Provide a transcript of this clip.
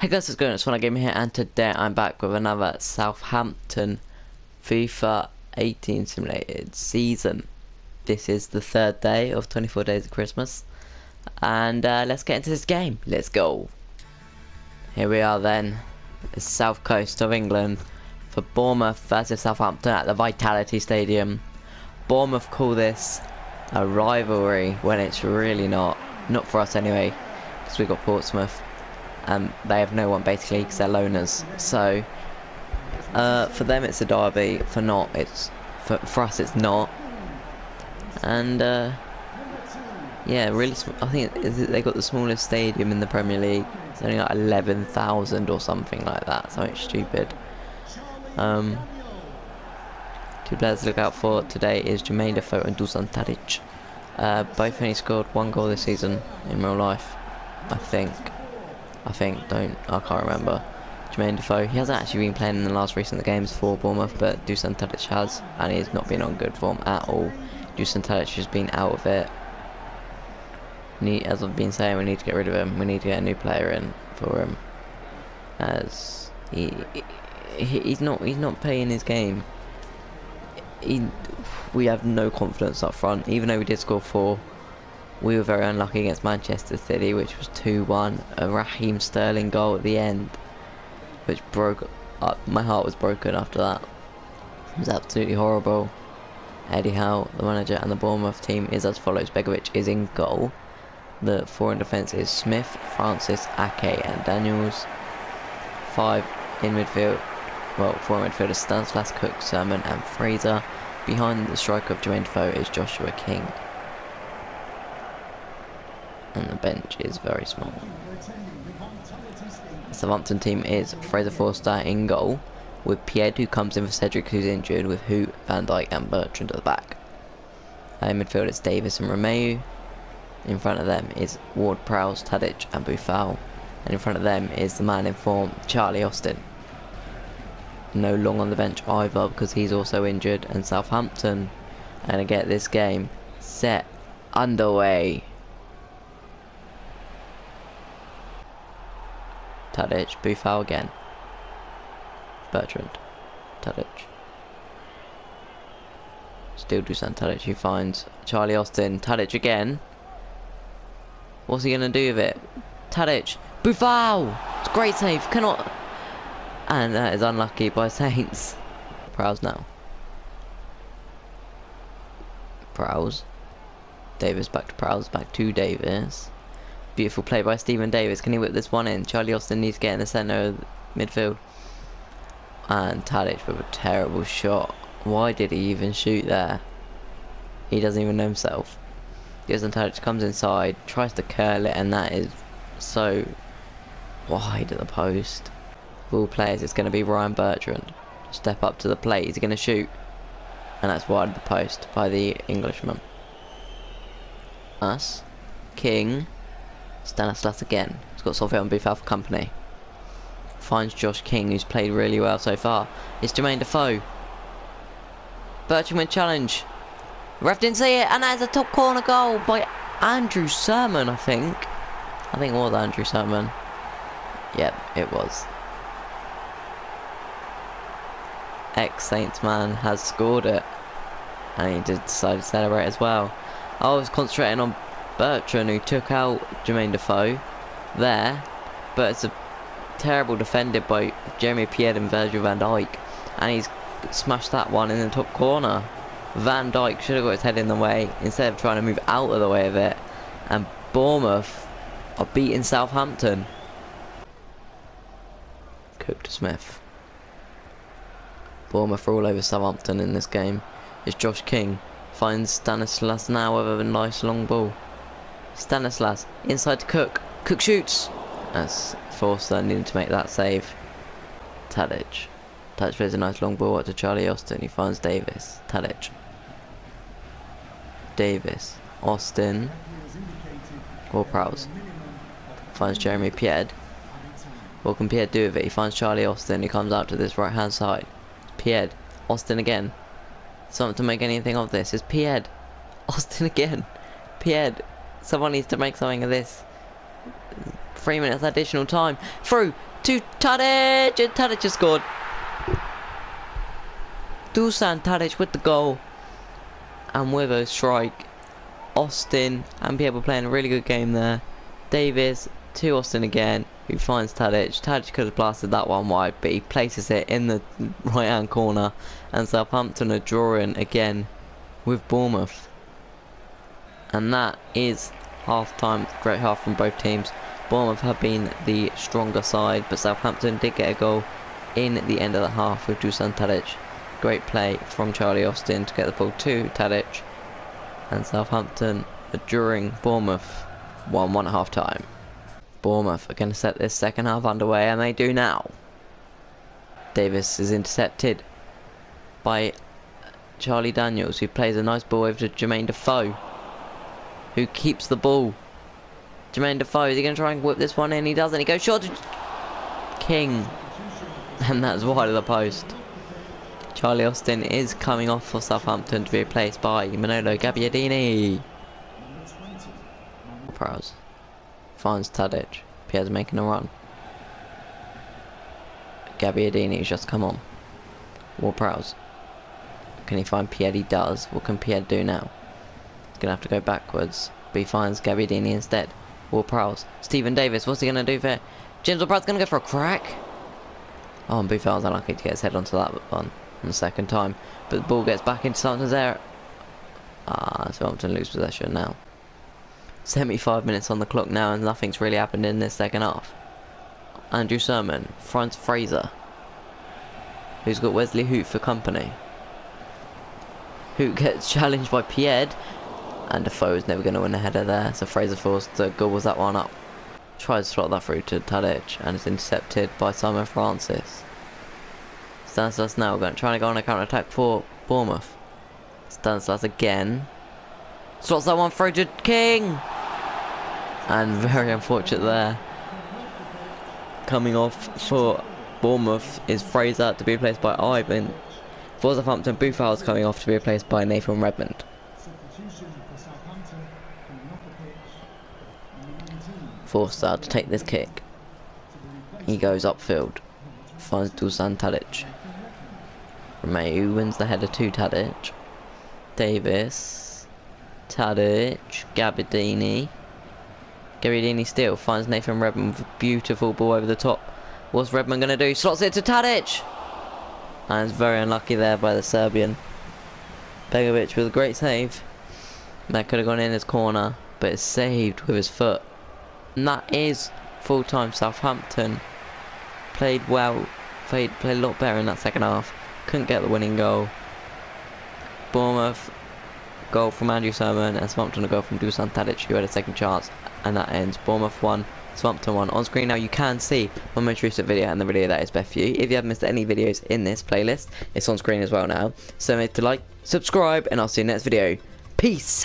Hey guys, what's going on? It's One Game here, and today I'm back with another Southampton FIFA 18 simulated season. This is the third day of 24 Days of Christmas, and uh, let's get into this game. Let's go. Here we are then, the south coast of England for Bournemouth versus Southampton at the Vitality Stadium. Bournemouth call this a rivalry when it's really not. Not for us anyway, because we've got Portsmouth and they have no one basically because they're loners. So uh, for them it's a derby. For not, it's for for us it's not. And uh, yeah, really, I think they got the smallest stadium in the Premier League. It's only like eleven thousand or something like that. Something stupid. Um, two players to look out for today is Jermaine Defoe and Dusan Tadic. Uh, both only scored one goal this season in real life, I think. I think, don't, I can't remember. Jermaine Defoe, he hasn't actually been playing in the last recent games for Bournemouth, but Dusan Tadic has, and he's not been on good form at all. Dusan Tadic has been out of it. Need, as I've been saying, we need to get rid of him. We need to get a new player in for him, as he, he he's not he's not playing his game. He, we have no confidence up front, even though we did score four we were very unlucky against Manchester City, which was 2-1. A Raheem Sterling goal at the end, which broke up. My heart was broken after that. It was absolutely horrible. Eddie Howe, the manager, and the Bournemouth team is as follows. Begovic is in goal. The four in defence is Smith, Francis, Ake, and Daniels. Five in midfield. Well, four in midfield is Stanislas, Cook, Surman, and Fraser. Behind the striker of Jermaine Defoe is Joshua King and the bench is very small. The Southampton team is Fraser Forster in goal, with Pied who comes in for Cedric who's injured, with Hoedt, Van Dijk and Bertrand at the back. In midfield it's Davis and Romeu. In front of them is Ward Prowse, Tadic and Boufal. And in front of them is the man in form, Charlie Austin. No long on the bench either because he's also injured and Southampton going to get this game set underway. Tadic, Boufal again. Bertrand. Tadic. Still Dusan Tadic who finds Charlie Austin. Tadic again. What's he going to do with it? Tadic. Boufal! It's great save. Cannot... And that is unlucky by Saints. Prowse now. Prowse. Davis back to Prowse. Back to Davis. Beautiful play by Stephen Davis. Can he whip this one in? Charlie Austin needs to get in the centre of midfield. And Tadic with a terrible shot. Why did he even shoot there? He doesn't even know himself. Dusan Tadic comes inside, tries to curl it, and that is so wide at the post. Of all players, it's going to be Ryan Bertrand. Step up to the plate, he's going to shoot. And that's wide of the post by the Englishman. Us. King. Stanislas again. He's got Sofiane Boufal for company. Finds Josh King, who's played really well so far. It's Jermaine Defoe. Bertrand with challenge. ref didn't see it, and that's a top corner goal by Andrew Surman, I think. I think it was Andrew Surman. Yep, it was. Ex-Saints man has scored it. And he did decide to celebrate as well. I was concentrating on Bertrand who took out Jermaine Defoe there, but it's a terrible defended by Jeremy Pied and Virgil van Dijk, and he's smashed that one in the top corner. Van Dijk should have got his head in the way instead of trying to move out of the way of it, and Bournemouth are beating Southampton. Cook to Smith. Bournemouth are all over Southampton in this game. It's Josh King finds Stanislas now with a nice long ball. Stanislas inside to Cook. Cook shoots. That's Forster needing to make that save. Tadic. Tadic plays a nice long ball out to Charlie Austin. He finds Davis. Tadic. Davis. Austin. Or Prowse. Finds Jeremy Pied. What can Pied do with it? He finds Charlie Austin. He comes out to this right hand side. Pied. Austin again. Something to make anything of this. It's Pied. Austin again. Pied. Someone needs to make something of this. three minutes additional time. Through to Tadic, and Tadic has scored. Dusan Tadic with the goal. And with a strike, Austin and people playing a really good game there. Davis to Austin again, who finds Tadic. Tadic could have blasted that one wide, but he places it in the right hand corner. And Southampton are drawing again with Bournemouth. And that is half time, great half from both teams. Bournemouth have been the stronger side, but Southampton did get a goal in the end of the half with Dusan Tadic. Great play from Charlie Austin to get the ball to Tadic. And Southampton during Bournemouth 1 1 at half time. Bournemouth are going to set this second half underway, and they do now. Davis is intercepted by Charlie Daniels, who plays a nice ball over to Jermaine Defoe, who keeps the ball. Jermaine Defoe, is he going to try and whip this one in? He doesn't. He goes short to King, and that's wide of the post. Charlie Austin is coming off for Southampton to be replaced by Manolo Gabbiadini. Prowse finds Tadic. Pierre's making a run. Gabbiadini's just come on. Ward-Prowse. Can he find Pierre? He does. What can Pierre do now? To have to go backwards. But he finds Gabbiadini instead. Ward-Prowse. Stephen Davis. What's he to do for James going to go for a crack. Oh, and Boufal's unlucky to get his head onto that one on the second time. But the ball gets back into Southampton's area. Ah, so Southampton lose possession now. 75 minutes on the clock now and nothing's really happened in this second half. Andrew Surman, Franz Fraser, who's got Wesley Hoedt for company. Hoedt gets challenged by Pied, and Defoe is never going to win a header there, so Fraser Forster gobbles that one up. Tries to slot that through to Tadic, and is intercepted by Simon Francis. Stanislas now going trying to go on a counter attack for Bournemouth. Stanislas again. Slots that one through to King. And very unfortunate there. Coming off for Bournemouth is Fraser to be replaced by Ivan. For Southampton, is coming off to be replaced by Nathan Redmond. Forster to take this kick. He goes upfield. Finds Dusan Tadic. Romeu wins the header to Tadic. Davis. Tadic. Gabbiadini. Gabbiadini still finds Nathan Redmond with a beautiful ball over the top. What's Redmond going to do? Slots it to Tadic! And it's very unlucky there by the Serbian. Begovic with a great save. That could have gone in his corner, but it's saved with his foot. And that is full-time Southampton. Played well, played, played a lot better in that second half. Couldn't get the winning goal. Bournemouth, goal from Andrew Surman, and Southampton a goal from Dusan Tadic, who had a second chance. And that ends Bournemouth 1, Southampton 1. On screen now you can see my most recent video and the video that is best for you. If you haven't missed any videos in this playlist, it's on screen as well now. So make to like, subscribe, and I'll see you next video. Peace